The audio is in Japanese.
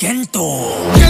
ケン